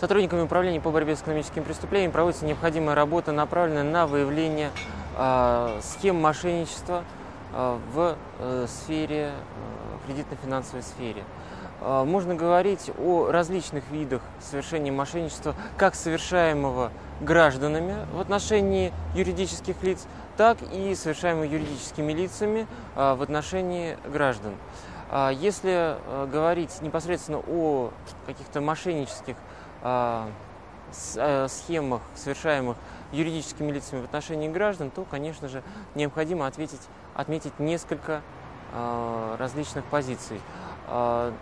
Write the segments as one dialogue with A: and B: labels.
A: Сотрудниками управления по борьбе с экономическими преступлениями проводится необходимая работа, направленная на выявление э, схем мошенничества э, в э, сфере, э, кредитно-финансовой сфере. Э, можно говорить о различных видах совершения мошенничества, как совершаемого гражданами в отношении юридических лиц, так и совершаемого юридическими лицами э, в отношении граждан. Если э, говорить непосредственно о каких-то мошеннических схемах, совершаемых юридическими лицами в отношении граждан, то, конечно же, необходимо ответить, отметить несколько различных позиций. В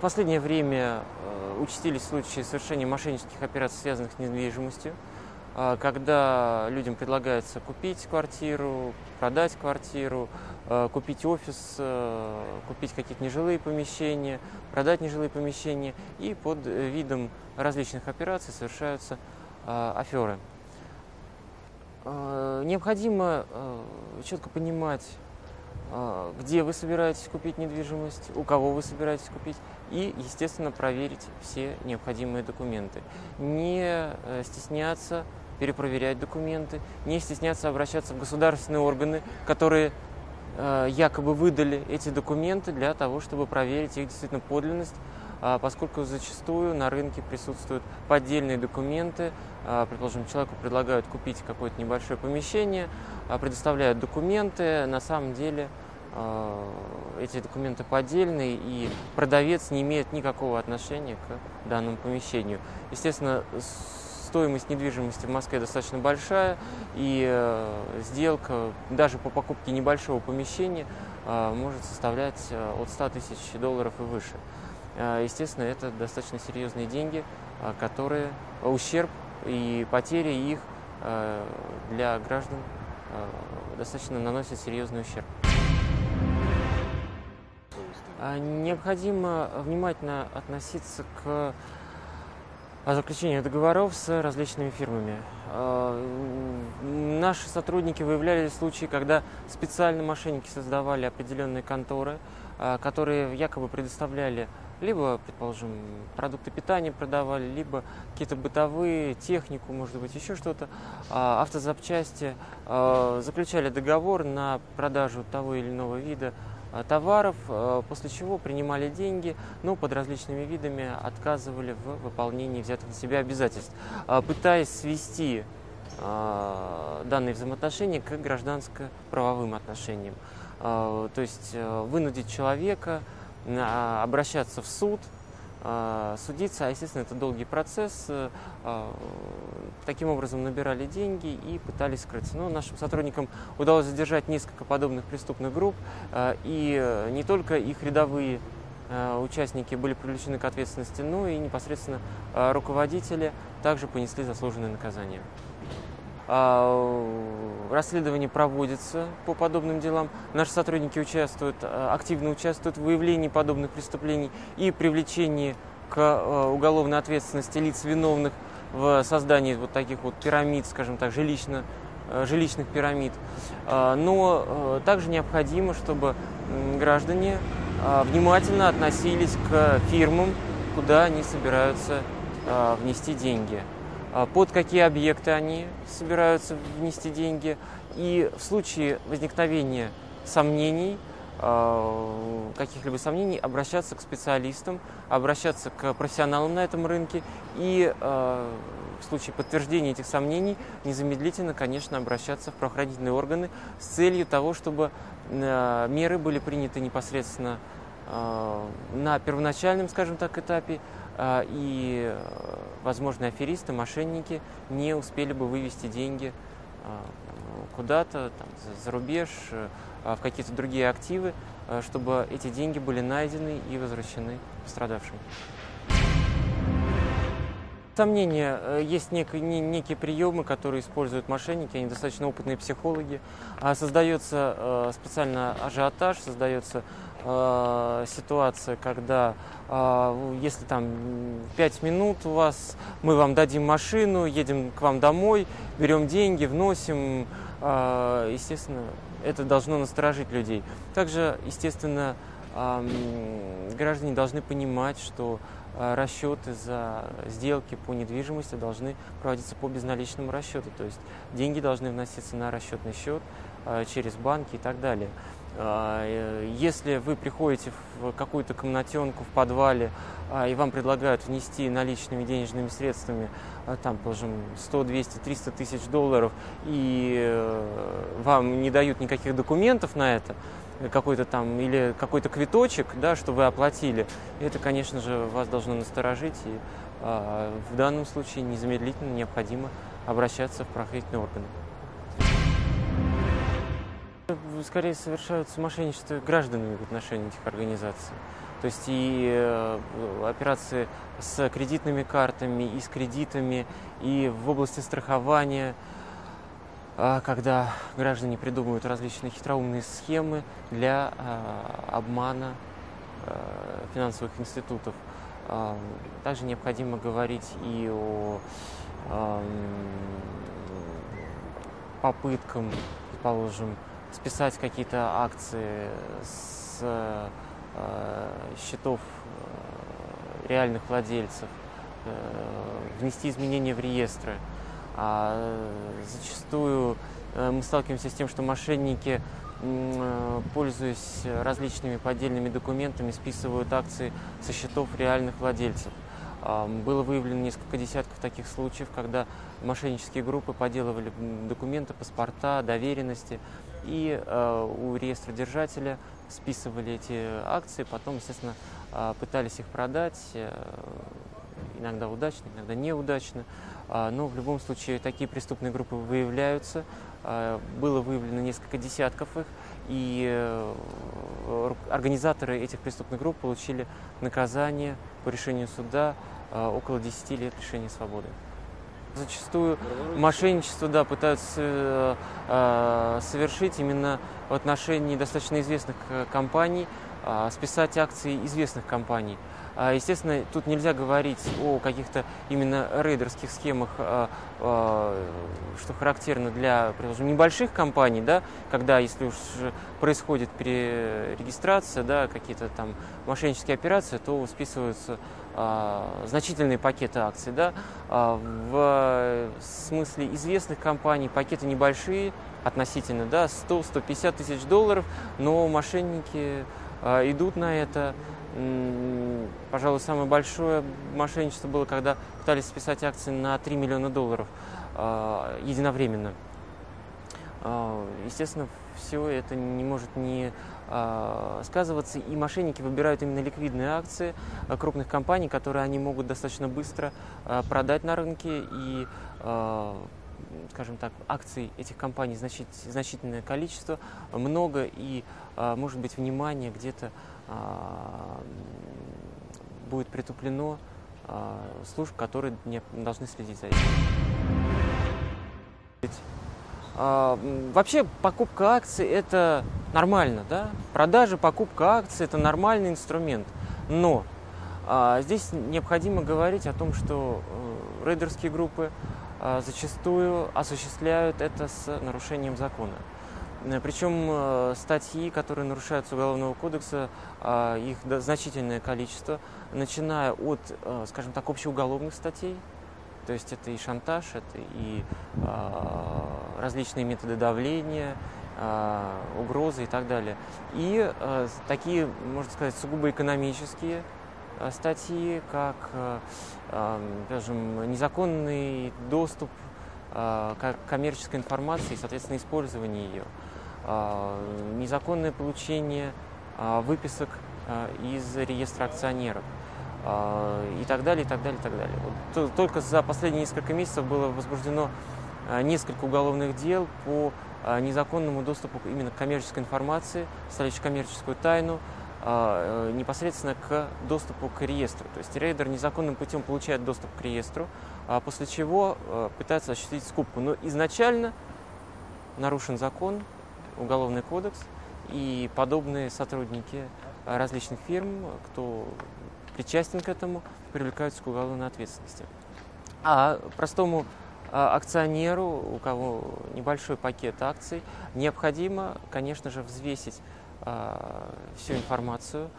A: последнее время участились случаи совершения мошеннических операций, связанных с недвижимостью. А, когда людям предлагается купить квартиру, продать квартиру, а, купить офис, а, купить какие-то нежилые помещения, продать нежилые помещения, и под видом различных операций совершаются аферы. Необходимо четко понимать, где вы собираетесь купить недвижимость, у кого вы собираетесь купить, и, естественно, проверить все необходимые документы. Не э, стесняться перепроверять документы, не стесняться обращаться в государственные органы, которые э, якобы выдали эти документы для того, чтобы проверить их действительно подлинность, э, поскольку зачастую на рынке присутствуют поддельные документы. Э, предположим, человеку предлагают купить какое-то небольшое помещение, э, предоставляют документы, на самом деле эти документы поддельные, и продавец не имеет никакого отношения к данному помещению. Естественно, стоимость недвижимости в Москве достаточно большая, и э, сделка даже по покупке небольшого помещения э, может составлять э, от 100 тысяч долларов и выше. Естественно, это достаточно серьезные деньги, которые ущерб и потери их для граждан достаточно наносят серьезный ущерб. Необходимо внимательно относиться к о заключении договоров с различными фирмами. А, наши сотрудники выявляли случаи, когда специально мошенники создавали определенные конторы, а, которые якобы предоставляли либо, предположим, продукты питания продавали, либо какие-то бытовые, технику, может быть, еще что-то, а, автозапчасти, заключали договор на продажу того или иного вида товаров, э, после чего принимали деньги, но под различными видами отказывали в выполнении взятых на себя обязательств, э, пытаясь свести данные взаимоотношения к гражданско-правовым отношениям. То есть вынудить человека обращаться в суд, судиться, а, естественно, это долгий процесс. Э, а, таким образом набирали деньги и пытались скрыться. Но нашим сотрудникам удалось задержать несколько подобных преступных групп, и не только их рядовые участники были привлечены к ответственности, но и непосредственно руководители также понесли заслуженное наказание. Расследование проводится по подобным делам. Наши сотрудники участвуют, активно участвуют в выявлении подобных преступлений и привлечении к уголовной ответственности лиц виновных в создании вот таких вот пирамид, скажем так, жилищно, жилищных пирамид. Но также необходимо, чтобы граждане внимательно относились к фирмам, куда они собираются внести деньги. А, под какие объекты они собираются внести деньги. И в случае возникновения сомнений, а, каких-либо сомнений, обращаться к специалистам, обращаться к профессионалам на этом рынке. И а, в случае подтверждения этих сомнений незамедлительно, конечно, обращаться в правоохранительные органы с целью того, чтобы меры были приняты непосредственно на первоначальном, скажем так, этапе, а, и возможные аферисты, мошенники не успели бы вывести деньги а, куда-то за рубеж, а, в какие-то другие активы, э, чтобы эти деньги были найдены и возвращены пострадавшим. Сомнения, есть нек, некие приемы, которые используют мошенники, они достаточно опытные психологи. Создается специально ажиотаж, создается э, ситуация, когда э, если там 5 минут у вас, мы вам дадим машину, едем к вам домой, берем деньги, вносим, э, естественно, это должно насторожить людей. Также, естественно, граждане должны понимать, что а, расчеты за сделки по недвижимости должны проводиться по безналичному расчету, то есть деньги должны вноситься на расчетный счет а, через банки и так далее. Э, если вы приходите в какую-то комнатенку в подвале и вам предлагают внести наличными денежными средствами, там, положим, 100, 200, 300 тысяч долларов, и э, вам не дают никаких документов на это, какой-то там или какой-то квиточек, да, что вы оплатили, это, конечно же, вас должно насторожить, и э, в данном случае незамедлительно необходимо обращаться в правоохранительные органы. Скорее совершаются мошенничество гражданами в отношении этих организаций. То есть и э, операции с кредитными картами, и с кредитами, и в области страхования – когда граждане придумывают различные хитроумные схемы для а, обмана а, финансовых институтов. Также необходимо говорить и о попыткам, предположим, списать какие-то акции с счетов реальных владельцев, внести изменения в реестры. А зачастую э, мы сталкиваемся с тем, что мошенники, э, пользуясь различными поддельными документами, списывают акции со счетов реальных владельцев. Было выявлено несколько десятков таких случаев, когда мошеннические группы подделывали документы, паспорта, доверенности и э, у реестра держателя списывали эти акции, потом, естественно, пытались их продать, иногда удачно, иногда неудачно. А, но в любом случае такие преступные группы выявляются. А, было выявлено несколько десятков их, и э, организаторы этих преступных групп получили наказание по решению суда а, около 10 лет лишения свободы. Зачастую мошенничество да, пытаются э, совершить именно в отношении достаточно известных э, компаний, списать акции известных компаний – естественно, тут нельзя говорить о каких-то именно рейдерских схемах, а, а, что характерно для, предположим, небольших компаний, да, когда, если уж происходит перерегистрация, да, какие-то там мошеннические операции, то списываются значительные пакеты акций. Да. В смысле известных компаний пакеты небольшие относительно, да, 100-150 тысяч долларов, но мошенники идут на это, Пожалуй, самое большое мошенничество было, когда пытались списать акции на 3 миллиона долларов э, единовременно. Э, естественно, все это не может не сказываться, и мошенники выбирают именно ликвидные акции крупных компаний, которые они могут достаточно быстро продать на рынке и скажем так, акций этих компаний значит, значительное количество, много и, может быть, внимание где-то а, будет притуплено а, служб, которые не должны следить за этим. А, вообще покупка акций это нормально, да? Продажа, покупка акций это нормальный инструмент. Но здесь необходимо говорить о том, что э, рейдерские группы зачастую осуществляют это с нарушением закона. Э, Причем э, статьи, которые нарушаются Уголовного кодекса, а, их значительное количество, начиная от, э, скажем так, общеуголовных статей, то есть это и шантаж, это и а, различные методы давления, а, угрозы и так далее. И такие, можно сказать, сугубо экономические статьи, как, скажем, незаконный доступ к коммерческой информации соответственно, использование ее. Незаконное получение выписок из реестра акционеров и так далее, и так далее, и так далее. Только за последние несколько месяцев было возбуждено несколько уголовных дел по незаконному доступу именно к коммерческой информации, составляющей коммерческую тайну, непосредственно к доступу к реестру. То есть рейдер незаконным путем получает доступ к реестру, после чего пытается осуществить скупку. Но изначально нарушен закон, Уголовный кодекс, и подобные сотрудники различных фирм, кто причастен к этому, привлекаются к уголовной ответственности. А простому а, акционеру, у кого небольшой пакет акций, необходимо, конечно же, взвесить всю информацию,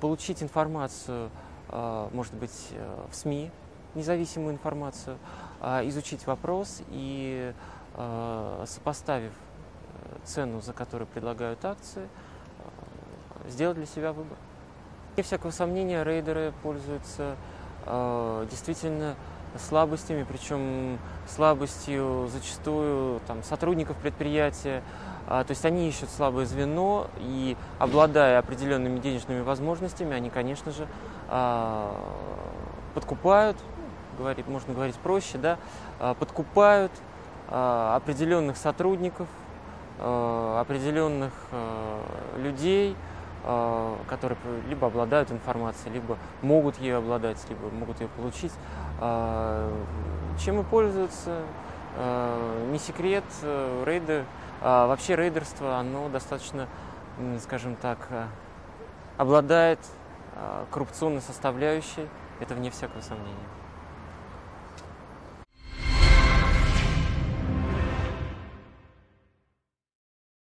A: получить информацию, может быть, в СМИ, независимую информацию, изучить вопрос и, сопоставив цену, за которую предлагают акции, сделать для себя выбор. Не всякого сомнения, рейдеры пользуются э, действительно слабостями, причем слабостью зачастую там, сотрудников предприятия. А, то есть они ищут слабое звено и, обладая определенными денежными возможностями, они, конечно же, а, подкупают, говорит, можно говорить проще, да, а, подкупают определенных сотрудников, определенных людей, которые либо обладают информацией, либо могут ее обладать, либо могут ее получить. А, чем и пользуются, а, не секрет, э, рейды, вообще рейдерство, оно достаточно, скажем так, обладает коррупционной составляющей, это вне всякого сомнения.